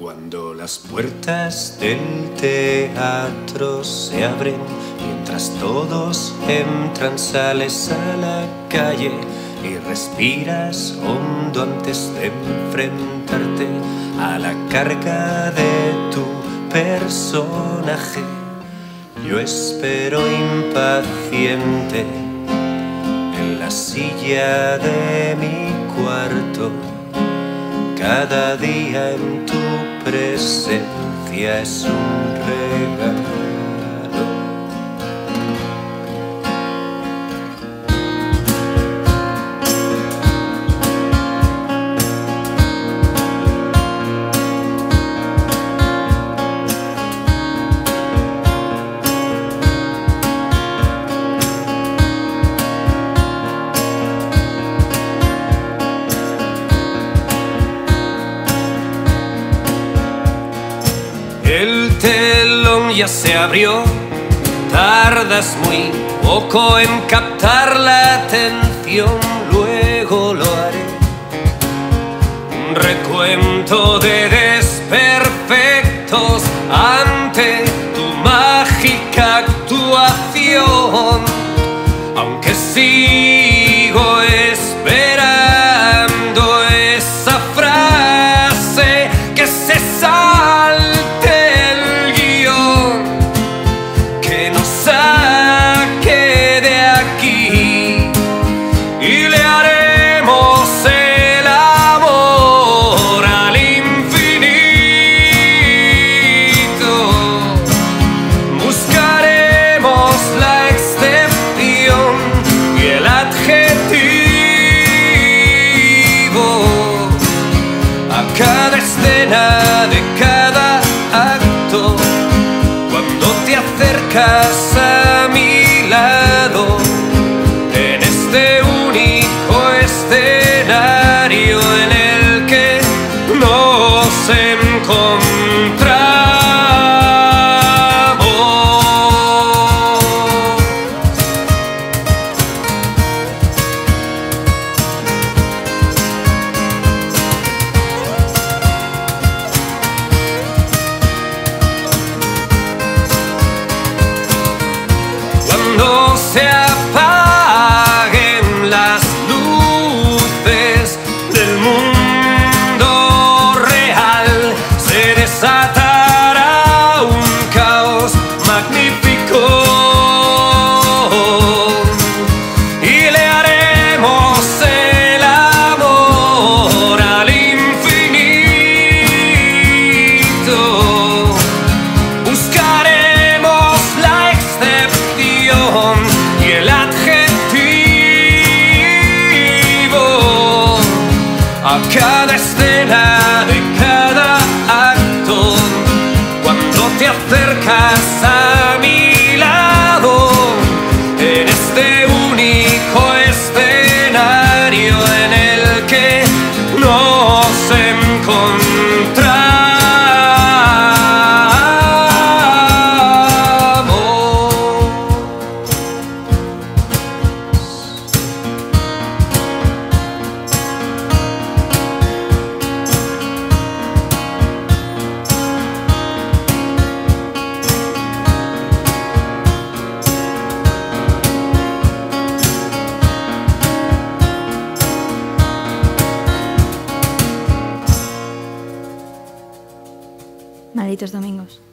Cuando las puertas del teatro se abren, mientras todos entran, sales a la calle y respiras hondo antes de enfrentarte a la carga de tu personaje. Yo espero impaciente en la silla de mi cuarto cada día en tu presencia es un regalo. Ya se abrió, tardas muy poco en captar la atención, luego lo haré. Un recuento de desperfectos ante tu mágica actuación, aunque sigo de cada acto. Cuando te acercas a a cada escena de cada acto cuando te acercas a mi lado en este Malditos domingos.